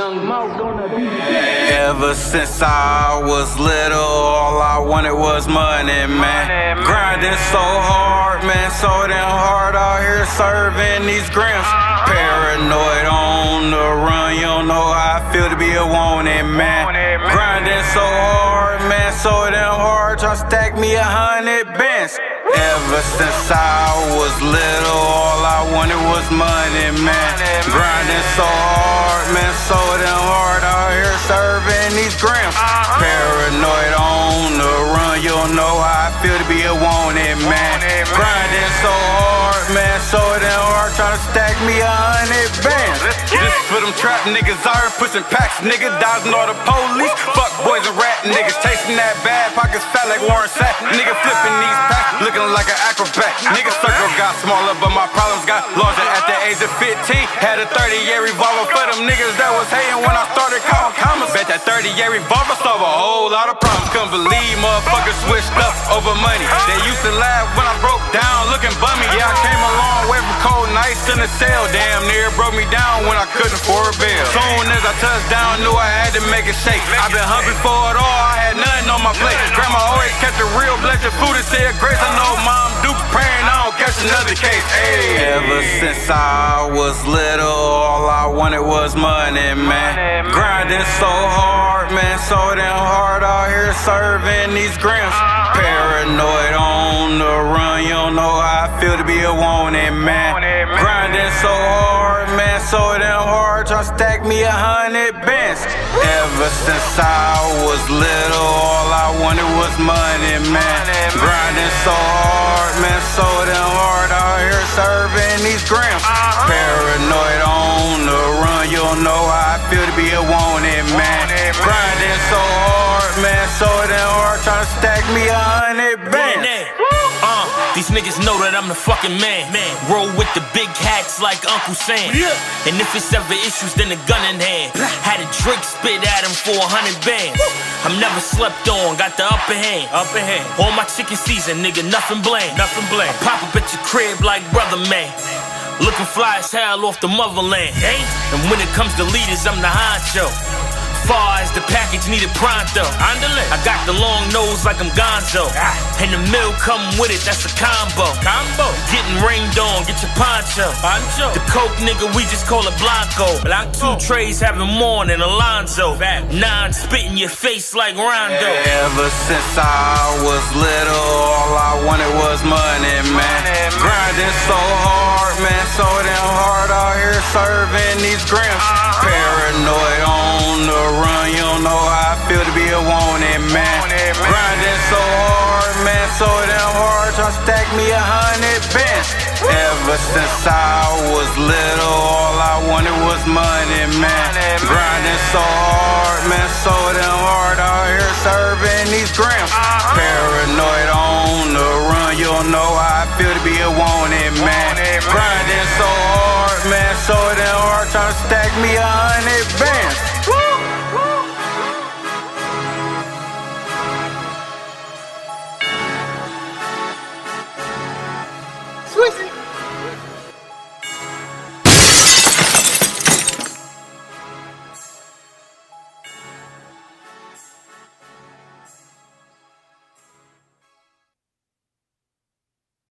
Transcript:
Young on the beat. Ever since I was little, all I wanted was money, man. Grinding so hard, man, so damn hard out here serving these grams. Uh-huh. Paranoid on the run, you don't know how I feel to be a wanted man. Grinding so hard, man, so damn hard, try to stack me a hundred bands. Ever since I was little, all I wanted was money, man. Grinding so hard, man, so damn hard out here serving these grams. Paranoid on the run, you don't know how I feel to be a wanted man. Grinding so hard, man, so damn hard, trying to stack me a hundred bands. This for them trap niggas here pushing packs, nigga, dodging all the police. Fuck boys and rat niggas, chasing that bad, pockets fat like Warren Sapp. Nigga flipping these packs, looking like an acrobat. Nigga circle got smaller, but my problems got larger at the age of 15. Had a 30 year revolver for them niggas that was hating when I started calling commas. Bet that 30 year revolver solved a whole lot of problems. Couldn't believe motherfuckers switched up over money. They used to laugh when I broke down, looking bummy. In the cell. Damn near broke me down when I couldn't afford a bill. Soon as I touched down, knew I had to make it shake. I've been hungry for it all, I had nothing on my plate. Grandma always kept a real blessed food and said grace. I know mom Duke's praying I don't catch another case. Ay. Ever since I was little, all I wanted was money, man. Grinding so hard, man, so damn hard out here serving these grams. Uh-huh. Paranoid on the run, you don't know how I feel to be a wanted man. So hard, man, so damn hard, try to stack me a hundred bands. Ever since I was little, all I wanted was money, man. Grinding so hard, man, so damn hard out here serving these grams. Paranoid on the run, you don't know how I feel to be a wanted man. Grinding so hard, man, so damn hard, trying to stack me a hundred bands. These niggas know that I'm the fucking man. man. Roll with the big hats like Uncle Sam. And if it's ever issues, then a gun in hand. Had a Drake spit at him for a hundred bands. I'm never slept on, got the upper hand. Upper hand. All my chicken season, nigga, nothing bland. Nothing bland. Pop up at your crib like brother man. Looking fly as hell off the motherland. Hey? And when it comes to leaders, I'm the honcho. Far as the package needed pronto. Andale. I got the long nose like I'm Gonzo. Ah. And the mill come with it, that's a combo. Combo. Getting rained on, get your poncho. Poncho. The coke nigga, we just call it Blanco. Blanco. Two trays having more than Alonzo. Nine spitting your face like Rondo. Ever since I was little, all I wanted was money, man. Grinding so hard, man, so damn hard out here serving these grams. Uh-huh. Paranoid on the run, you don't know how I feel to be a wanted man. Grinding so hard, man, so damn hard, try to stack me a hundred bands. Ever since I was little, all I wanted was money, man. Grinding so hard, man, so damn hard out here serving these grams. so it ain't hard trying to stack me a hundred bands. Woo!